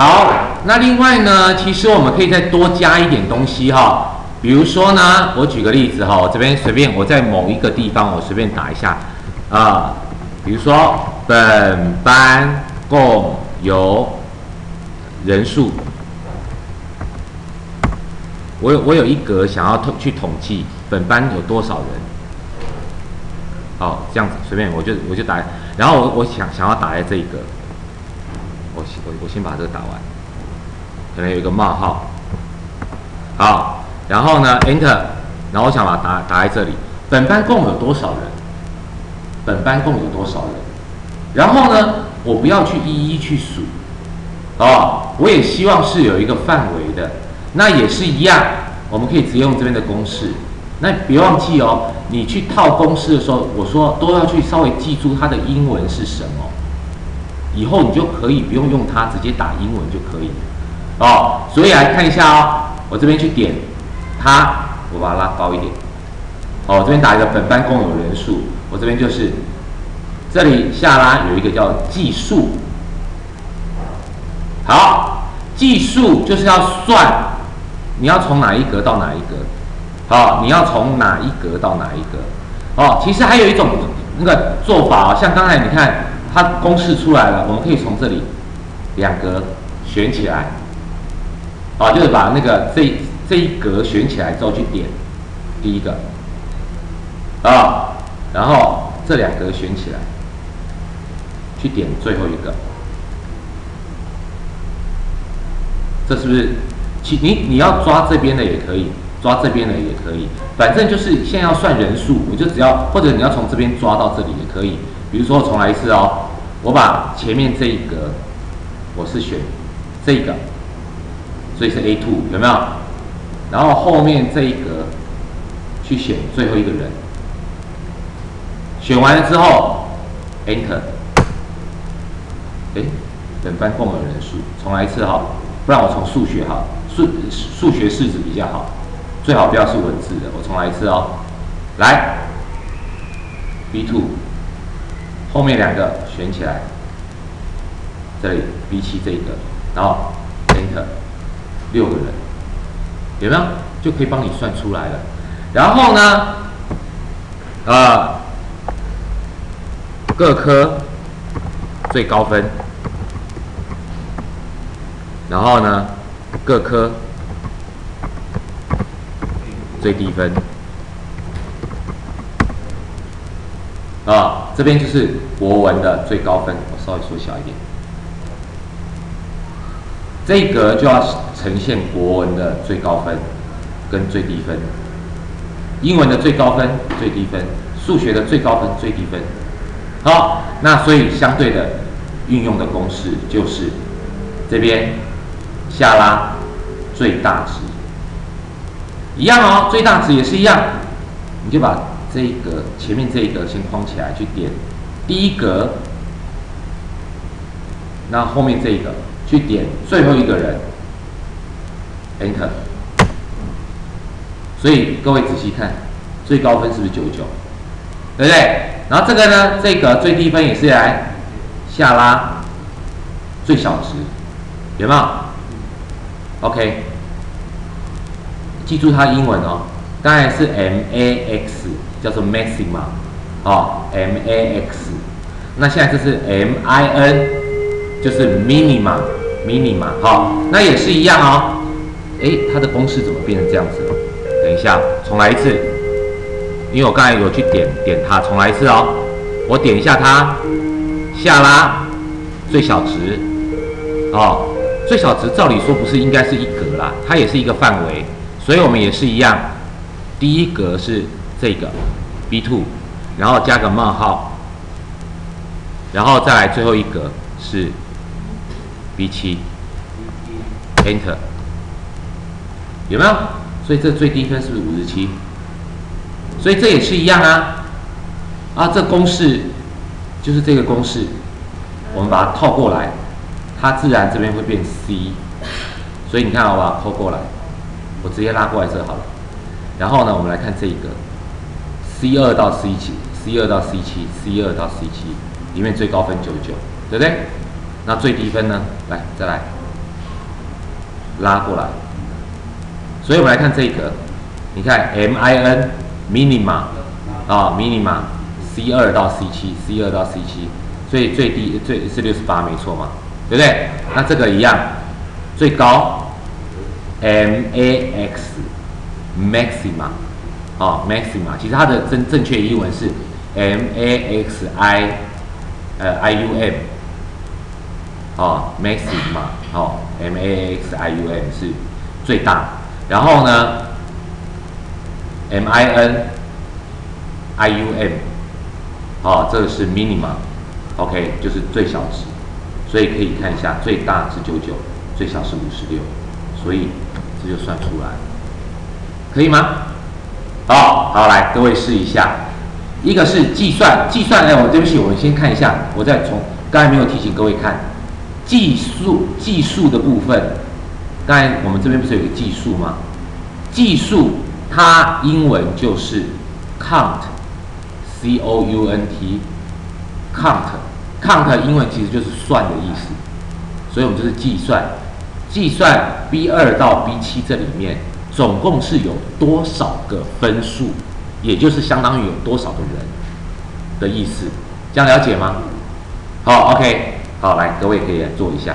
好，那另外呢，其实我们可以再多加一点东西哈，比如说呢，我举个例子哈，我这边随便我在某一个地方我随便打一下。啊，比如说本班共有人数，我有我有一格想要统去统计本班有多少人，好，这样子随便我就我就打，然后我我想想要打在这一格。我我先把这个打完，可能有一个冒号，好，然后呢，Enter，然后我想把它打打在这里。本班共有多少人？本班共有多少人？然后呢，我不要去一一去数，哦，我也希望是有一个范围的。那也是一样，我们可以直接用这边的公式。那别忘记哦，你去套公式的时候，我说都要去稍微记住它的英文是什么。以后你就可以不用用它，直接打英文就可以哦。所以来看一下哦，我这边去点它，我把它拉高一点。哦，这边打一个本班共有人数，我这边就是这里下拉有一个叫计数。好，计数就是要算你要从哪一格到哪一格。好，你要从哪一格到哪一格。哦，其实还有一种那个做法哦，像刚才你看。它公式出来了，我们可以从这里两格选起来，啊，就是把那个这这一格选起来之后去点第一个，啊，然后这两格选起来，去点最后一个，这是不是？其你你要抓这边的也可以，抓这边的也可以，反正就是现在要算人数，我就只要或者你要从这边抓到这里也可以。比如说我，重来一次哦。我把前面这一格，我是选这个，所以是 A two 有没有？然后后面这一格去选最后一个人，选完了之后，Enter。哎，本班共有人数，重来一次哈。不然我从数学哈，数数学式子比较好，最好不要是文字的。我重来一次哦。来，B two。后面两个选起来，这里 B 七这一个，然后 Enter，六个人，有没有？就可以帮你算出来了。然后呢，啊，各科最高分，然后呢，各科最低分。啊，这边就是国文的最高分，我稍微缩小一点。这一格就要呈现国文的最高分跟最低分，英文的最高分、最低分，数学的最高分、最低分。好，那所以相对的运用的公式就是这边下拉最大值，一样哦，最大值也是一样，你就把。这一格前面这一格先框起来，去点第一格，那后面这一个去点最后一个人，Enter。所以各位仔细看，最高分是不是九九？对不对？然后这个呢，这个最低分也是来下拉最小值，有没有？OK，记住它英文哦，当然是 MAX。叫做 maxima，哦，m a x，那现在这是 m i n，就是 minima，minima，好，那也是一样哦。哎，它的公式怎么变成这样子？等一下，重来一次，因为我刚才有去点点它，重来一次哦。我点一下它，下拉最小值，哦，最小值照理说不是应该是一格啦，它也是一个范围，所以我们也是一样，第一格是。这个 B two，然后加个冒号，然后再来最后一格是 B 七，Enter，有没有？所以这最低分是不是五十七？所以这也是一样啊，啊，这公式就是这个公式，我们把它套过来，它自然这边会变 C，所以你看，我把它扣过来，我直接拉过来这好了。然后呢，我们来看这一个。C 二到 C 七，C 二到 C 七，C 二到 C 七，里面最高分九九，对不对？那最低分呢？来，再来拉过来。所以我们来看这个，你看 M I N minima 啊 minima C 二到 C 七 C 二到 C 七，所以最低最是六十八没错嘛，对不对？那这个一样，最高 M A X maxima 哦 maxima，其实它的正正确英文是 M A X I 呃 I U M 哦 maxima 哦 M A X I U M 是最大。然后呢，M I N I U M，哦，这个是 minimum，OK，就是最小值，所以可以看一下，最大是九九，最小是五十六，所以这就算出来，可以吗？好，好，来，各位试一下，一个是计算，计算，哎，我对不起，我们先看一下，我再从刚才没有提醒各位看，计数，计数的部分。刚才我们这边不是有个计数吗？计数它英文就是 count，c o u n t，count，count 英文其实就是算的意思，所以我们就是计算，计算 B 二到 B 七这里面总共是有多少个分数，也就是相当于有多少个人的意思，这样了解吗？好，OK，好，来各位可以来做一下。